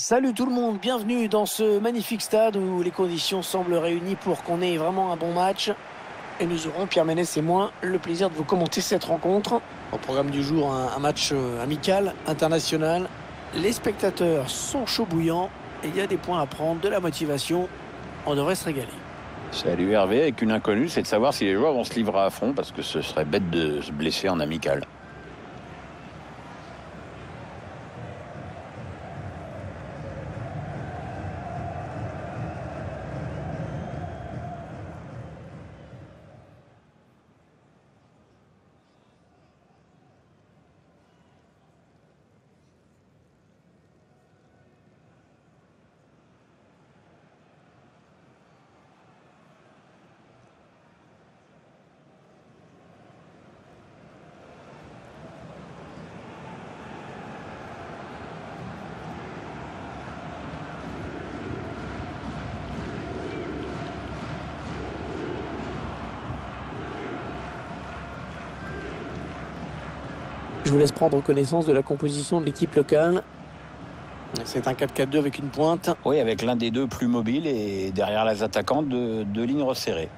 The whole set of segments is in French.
Salut tout le monde, bienvenue dans ce magnifique stade où les conditions semblent réunies pour qu'on ait vraiment un bon match. Et nous aurons, Pierre Ménès et moi, le plaisir de vous commenter cette rencontre. Au programme du jour, un, match euh, amical, international. Les spectateurs sont chauds bouillants et il y a des points à prendre, de la motivation. On devrait se régaler. Salut Hervé, avec une inconnue, c'est de savoir si les joueurs vont se livrer à fond parce que ce serait bête de se blesser en amical. Je vous laisse prendre connaissance de la composition de l'équipe locale. C'est un 4-4-2 avec une pointe. Oui, avec l'un des deux plus mobile et derrière les attaquants de deux lignes resserrées.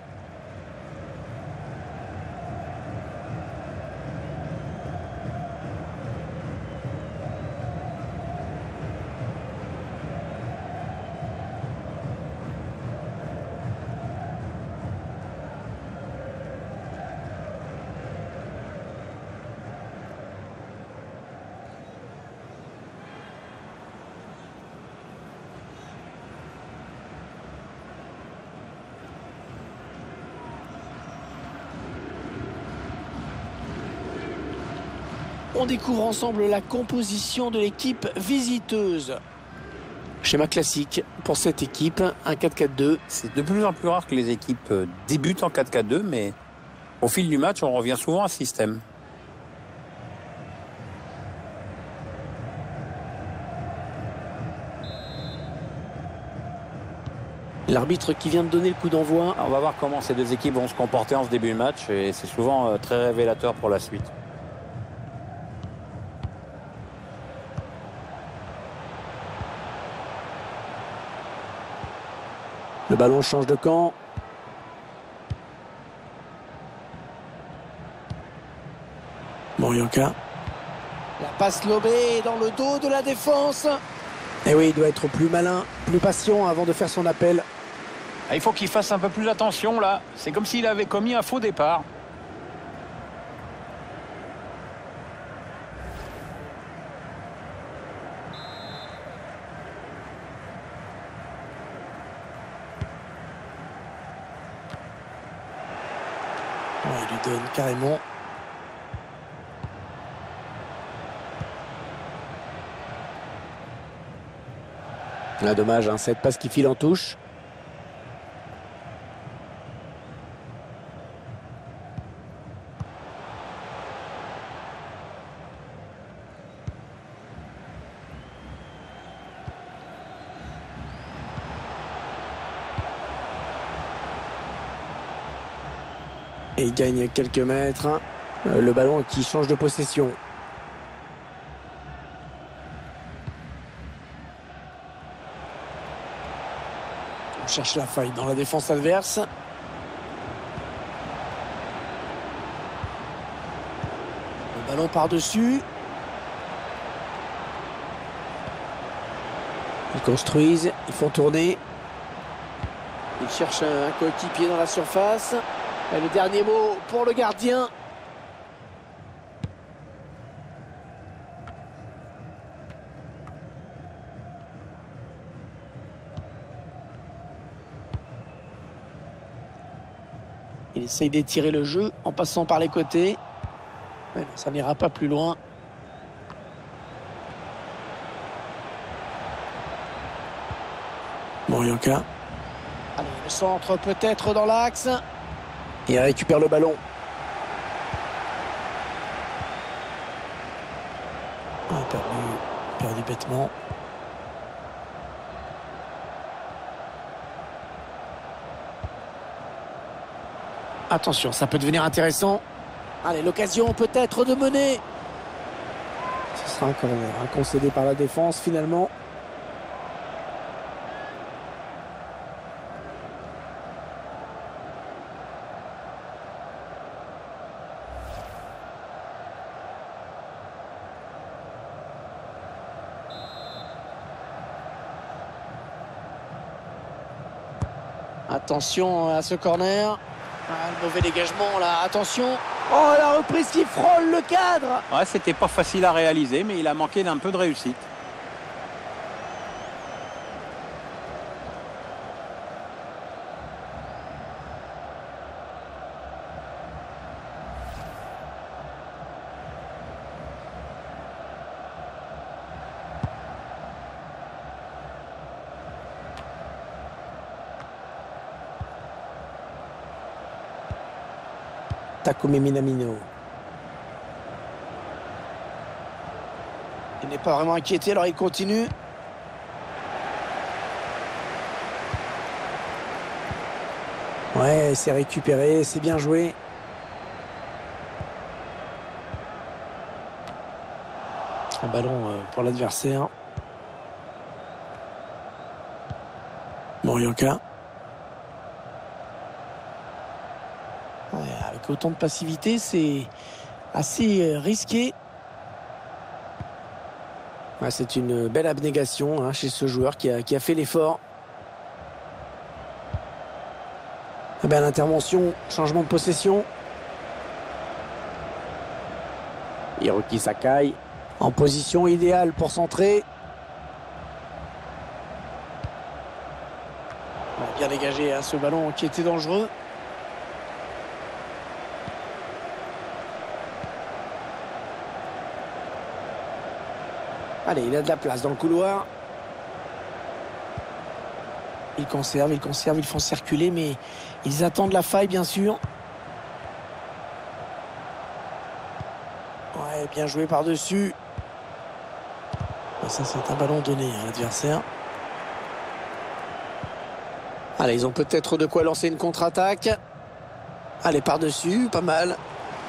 On découvre ensemble la composition de l'équipe visiteuse. Schéma classique pour cette équipe, un 4-4-2. C'est de plus en plus rare que les équipes euh, débutent en 4-4-2, mais au fil du match, on revient souvent à ce système. L'arbitre qui vient de donner le coup d'envoi. On va voir comment ces deux équipes vont se comporter en ce début de match et c'est souvent euh, très révélateur pour la suite. Le ballon change de camp. Morioka. La passe lobée dans le dos de la défense. Et oui, il doit être plus malin, plus patient avant de faire son appel. Ah, il faut qu'il fasse un peu plus attention là. C'est comme s'il avait commis un faux départ. Ouais, il lui donne carrément. Là, dommage, hein, cette passe qui file en touche. Et il gagne quelques mètres. hein. Euh, Le ballon qui change de possession. On cherche la faille dans la défense adverse. Le ballon par-dessus. Ils construisent, ils font tourner. Ils cherchent un coéquipier dans la surface. Le dernier mot pour le gardien. Il essaye d'étirer le jeu en passant par les côtés. Mais ça n'ira pas plus loin. Morioka. Allez, le centre peut-être dans l'axe. Il récupère le ballon. Ah, perdu, perdu bêtement. Attention, ça peut devenir intéressant. Allez, l'occasion peut-être de mener. Ce sera un corner, concédé par la défense finalement. Attention à ce corner. Ah, le mauvais dégagement là, attention. Oh la reprise qui frôle le cadre. Ouais, c'était pas facile à réaliser, mais il a manqué d'un peu de réussite. Takumi Minamino. Il n'est pas vraiment inquiété, alors il continue. Ouais, c'est récupéré, c'est bien joué. Un ballon euh, pour l'adversaire. Morioka. Autant de passivité, c'est assez euh, risqué. c'est une belle abnégation hein, chez ce joueur qui a, fait l'effort. Eh ben, l'intervention, changement de possession. Hiroki Sakai en position idéale pour centrer. Bien dégagé à ce ballon qui était dangereux. Allez, il a de la place dans le couloir. Il conserve, il conserve, ils font circuler, mais ils attendent la faille, bien sûr. Ouais, bien joué par-dessus. Ça, c'est un ballon donné à l'adversaire. Allez, ils ont peut-être de quoi lancer une contre-attaque. Allez, par-dessus, pas mal.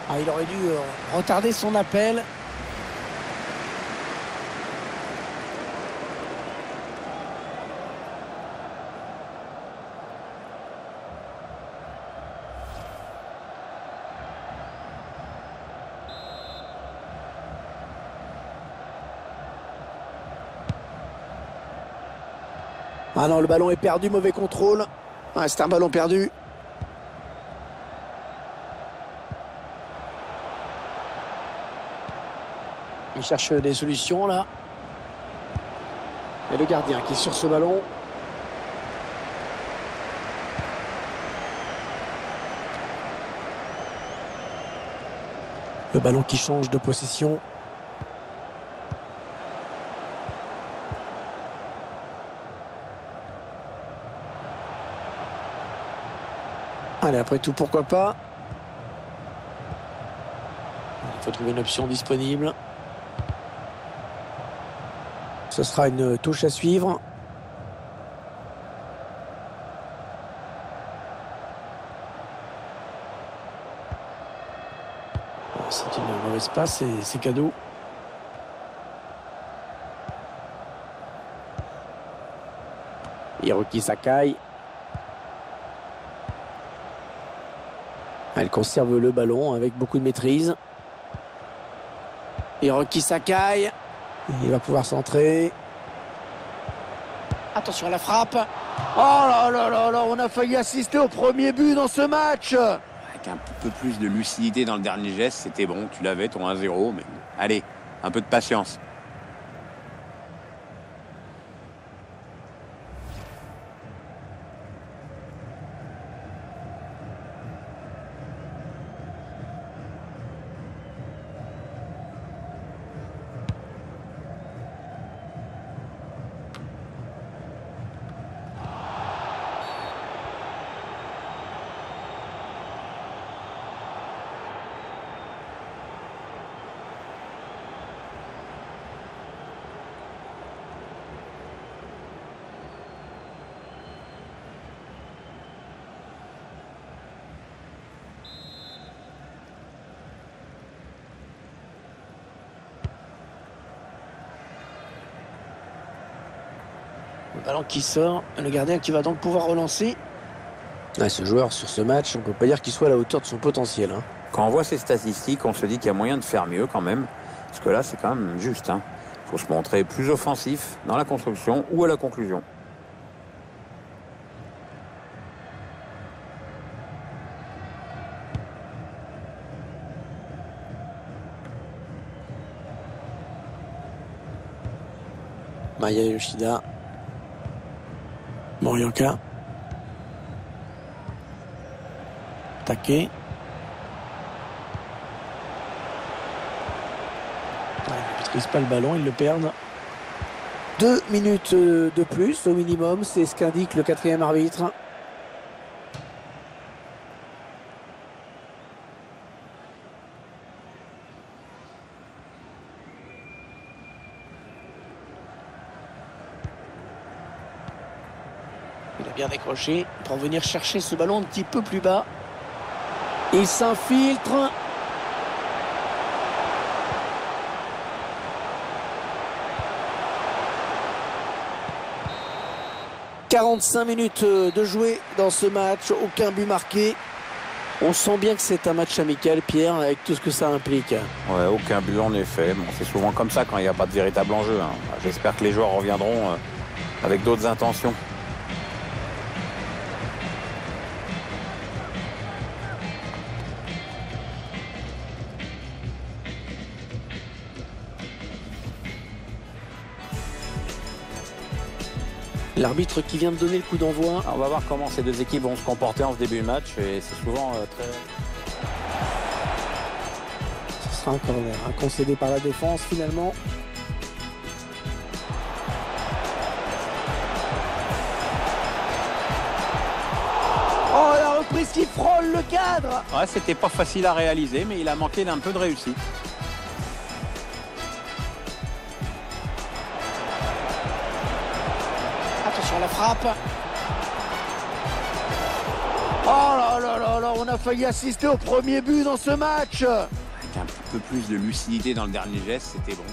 Ah, il aurait dû euh, retarder son appel. Ah non, le ballon est perdu, mauvais contrôle. C'est un ballon perdu. Il cherche des solutions là. Et le gardien qui est sur ce ballon. Le ballon qui change de possession. Allez, après tout, pourquoi pas Il faut trouver une option disponible. Ce sera une touche à suivre. C'est une mauvaise passe et c'est cadeau. Hiroki Sakai. Elle conserve le ballon avec beaucoup de maîtrise. Hiroki Sakai. Il va pouvoir centrer. Attention à la frappe. Oh là là là là, on a failli assister au premier but dans ce match. Avec un peu plus de lucidité dans le dernier geste, c'était bon, tu l'avais ton 1-0, mais allez, un peu de patience. Le ballon qui sort, le gardien qui va donc pouvoir relancer. Ce joueur sur ce match, on ne peut pas dire qu'il soit à la hauteur de son potentiel. Hein. Quand on voit ses statistiques, on se dit qu'il y a moyen de faire mieux quand même. Parce que là, c'est quand même juste. Il faut se montrer plus offensif dans la construction ou à la conclusion. Maya Yoshida Morioka. Taquet. ils ne maîtrisent pas le ballon, ils le perdent. Deux minutes euh, de plus au minimum, c'est ce qu'indique le quatrième arbitre. Décroché pour venir chercher ce ballon un petit peu plus bas. Il s'infiltre. « 45 minutes de jouer dans ce match, aucun but marqué. On sent bien que c'est un match amical, Pierre, avec tout ce que ça implique. Ouais, aucun but en effet. Bon, c'est souvent comme ça quand il n'y a pas de véritable enjeu. hein. J'espère que les joueurs reviendront euh, avec d'autres intentions. L'arbitre qui vient de donner le coup d'envoi. On va voir comment ces deux équipes vont se comporter en ce début de match. Et c'est souvent euh, très... Ce sera un corner, hein, concédé par la défense finalement. Oh, la reprise qui frôle le cadre Ouais, c'était pas facile à réaliser, mais il a manqué d'un peu de réussite. Oh là là là là, on a failli assister au premier but dans ce match. Avec un peu plus de lucidité dans le dernier geste, c'était bon.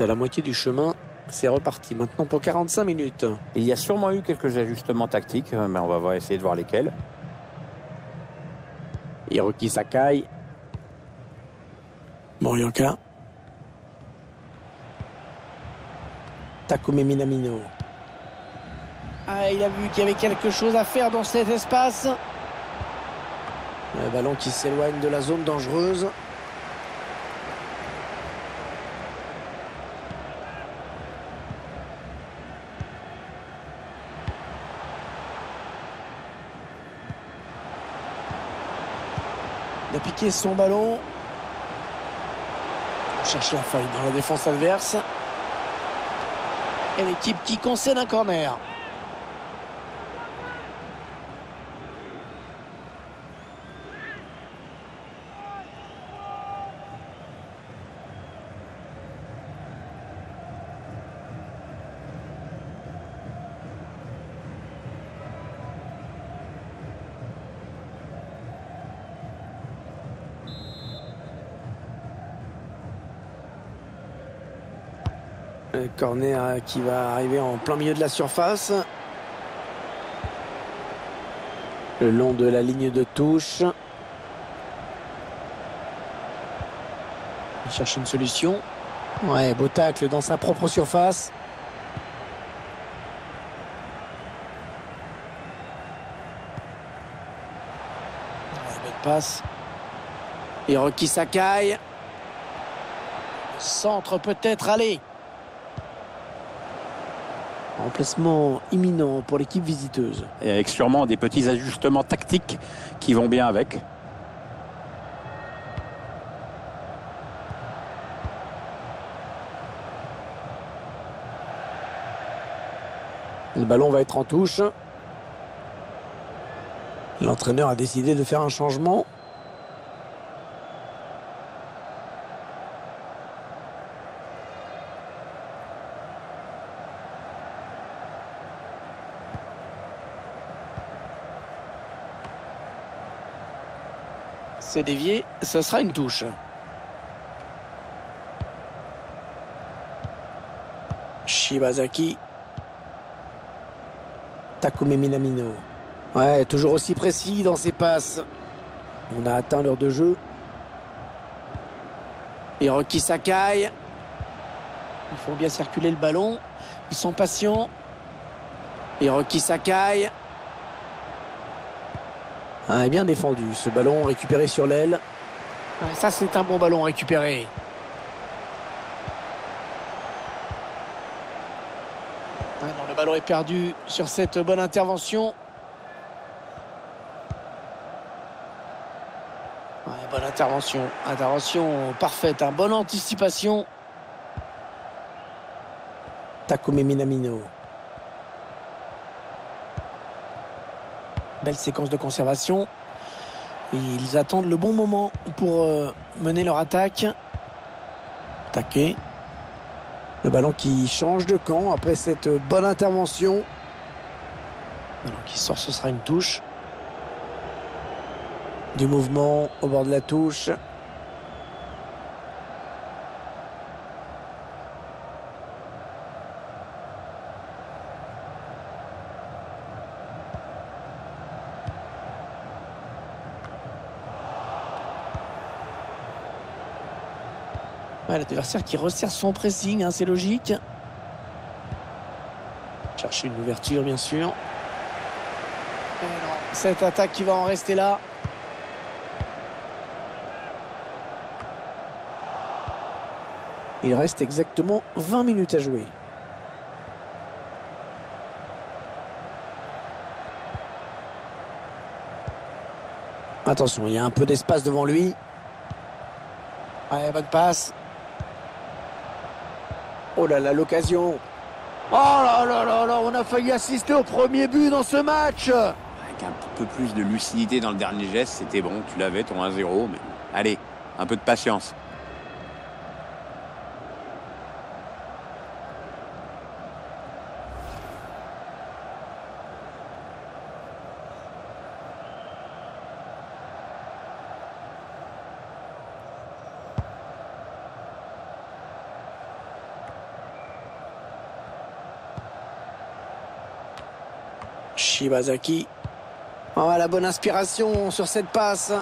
À la moitié du chemin. C'est reparti maintenant pour 45 minutes. Il y a sûrement eu quelques ajustements tactiques, mais on va essayer de voir lesquels. Hiroki Sakai. Morioka. Takumi Minamino. Ah, il a vu qu'il y avait quelque chose à faire dans cet espace. Le ballon qui s'éloigne de la zone dangereuse. Piqué son ballon. Cherche la faille dans la défense adverse. Et l'équipe qui concède un corner. Corner qui va arriver en plein milieu de la surface. Le long de la ligne de touche. Il cherche une solution. Ouais, beau dans sa propre surface. Passe. Hiroki Sakai. Centre peut-être, allez. Remplacement imminent pour l'équipe visiteuse. Et avec sûrement des petits ajustements tactiques qui vont bien avec. Le ballon va être en touche. L'entraîneur a décidé de faire un changement. C'est dévié, ce sera une touche. Shibazaki. Takumi Minamino. Ouais, toujours aussi précis dans ses passes. On a atteint l'heure de jeu. Hiroki Sakai. Ils font bien circuler le ballon. Ils sont patients. Hiroki Sakai. Ah, bien défendu. Ce ballon récupéré sur l'aile. Ça, c'est un bon ballon récupéré. Ah, non, le ballon est perdu sur cette bonne intervention. Bonne intervention. Intervention parfaite. Hein. Bonne anticipation. Takumi Minamino. Séquence de conservation. Ils attendent le bon moment pour euh, mener leur attaque. Attaquer. Le ballon qui change de camp après cette bonne intervention. Le ballon qui sort, ce sera une touche. Du mouvement au bord de la touche. L'adversaire qui resserre son pressing, hein, c'est logique. Chercher une ouverture, bien sûr. Cette attaque qui va en rester là. Il reste exactement 20 minutes à jouer. Attention, il y a un peu d'espace devant lui. Ouais, bonne passe. Oh là là, l'occasion. Oh là là là là, on a failli assister au premier but dans ce match. Avec un peu plus de lucidité dans le dernier geste, c'était bon, tu l'avais ton 1-0, mais allez, un peu de patience. Shibazaki. Oh, la bonne inspiration sur cette passe.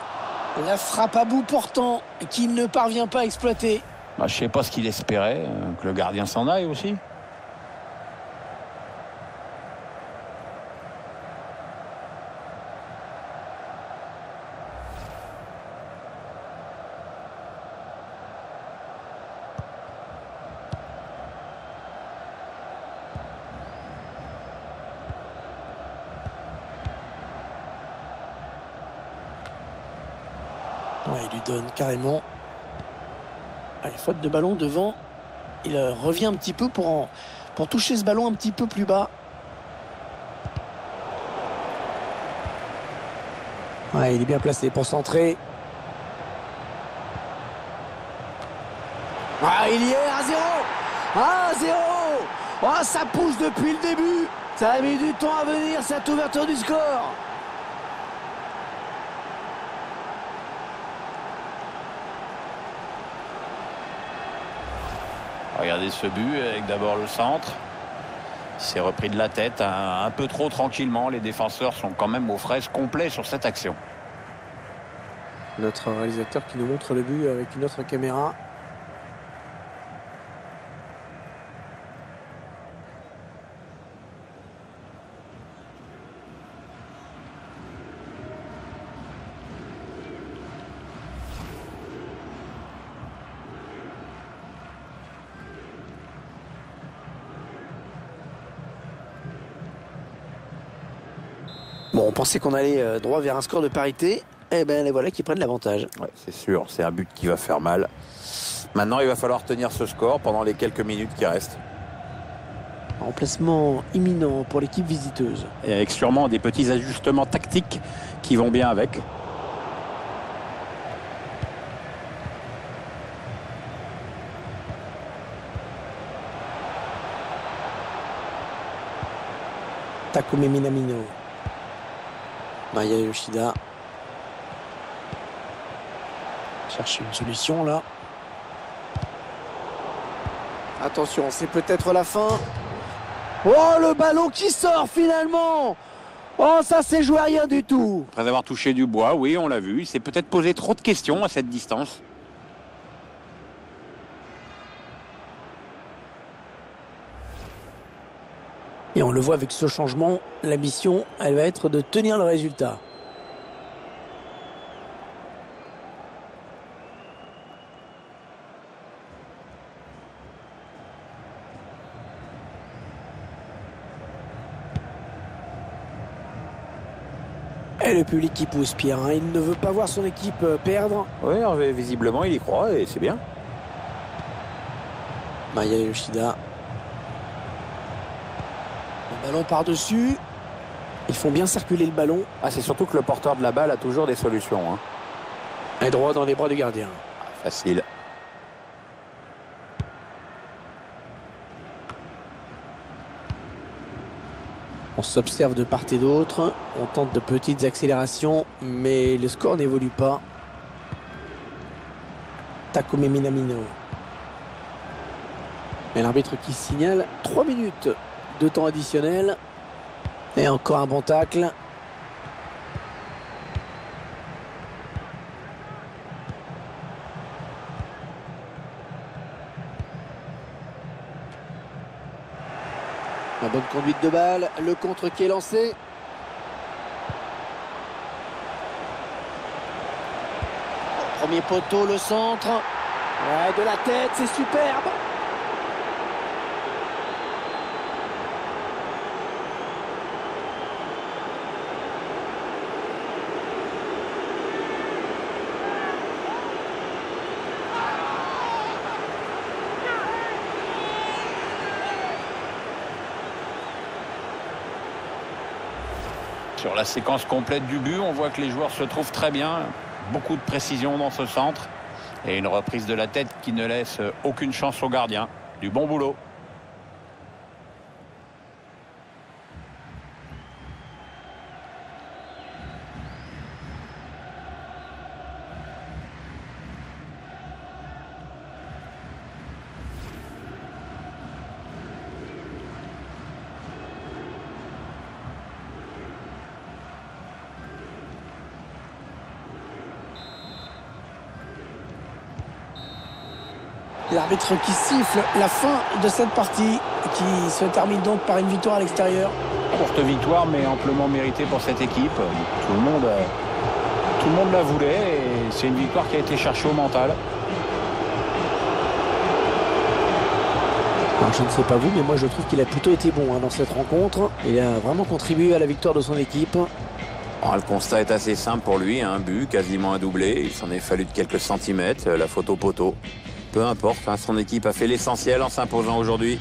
La frappe à bout portant qu'il ne parvient pas à exploiter. Bah, je ne sais pas ce qu'il espérait, euh, que le gardien s'en aille aussi. il lui donne carrément. Allez, faute de ballon devant. Il euh, revient un petit peu pour, pour toucher ce ballon un petit peu plus bas. il est bien placé pour centrer. Ah, il y est à 0 à 0 Ah, ça pousse depuis le début Ça a mis du temps à venir cette ouverture du score Regardez ce but avec d'abord le centre. Il s'est repris de la tête un, peu trop tranquillement. Les défenseurs sont quand même aux fraises complets sur cette action. Notre réalisateur qui nous montre le but avec une autre caméra. Bon, on pensait qu'on allait euh, droit vers un score de parité. Eh ben, les voilà qui prennent l'avantage. Ouais, c'est sûr, c'est un but qui va faire mal. Maintenant, il va falloir tenir ce score pendant les quelques minutes qui restent. Remplacement imminent pour l'équipe visiteuse. Et avec sûrement des petits ajustements tactiques qui vont bien avec. Takumi Minamino. Maya Yoshida. Chercher une solution là. Attention, c'est peut-être la fin. Oh, le ballon qui sort finalement Oh, ça c'est joué à rien du tout Après avoir touché du bois, oui, on l'a vu. Il s'est peut-être posé trop de questions à cette distance. Et on le voit avec ce changement, la mission, elle va être de tenir le résultat. Et le public qui pousse Pierre, hein. il ne veut pas voir son équipe euh, perdre. Oui, visiblement il y croit et c'est bien. Maya Yoshida Ballon par-dessus. Ils font bien circuler le ballon. Ah, c'est surtout que le porteur de la balle a toujours des solutions. Hein. Et droit dans les bras du gardien. Facile. On s'observe de part et d'autre. On tente de petites accélérations, mais le score n'évolue pas. Takumi Minamino. Et l'arbitre qui signale 3 minutes deux temps additionnel. Et encore un bon tacle. La bonne conduite de balle, le contre qui est lancé. Premier poteau, le centre. De la tête, c'est superbe. Sur la séquence complète du but, on voit que les joueurs se trouvent très bien. Beaucoup de précision dans ce centre. Et une reprise de la tête qui ne laisse aucune chance au gardien. Du bon boulot. L'arbitre qui siffle la fin de cette partie qui se termine donc par une victoire à l'extérieur. Courte victoire mais amplement méritée pour cette équipe. Tout le monde, euh, tout le monde la voulait et c'est une victoire qui a été cherchée au mental. je ne sais pas vous, mais moi je trouve qu'il a plutôt été bon hein, dans cette rencontre. Il a vraiment contribué à la victoire de son équipe. le constat est assez simple pour lui, un but, quasiment un doublé. Il s'en est fallu de quelques centimètres, la photo poteau. Peu importe, hein, son équipe a fait l'essentiel en s'imposant aujourd'hui.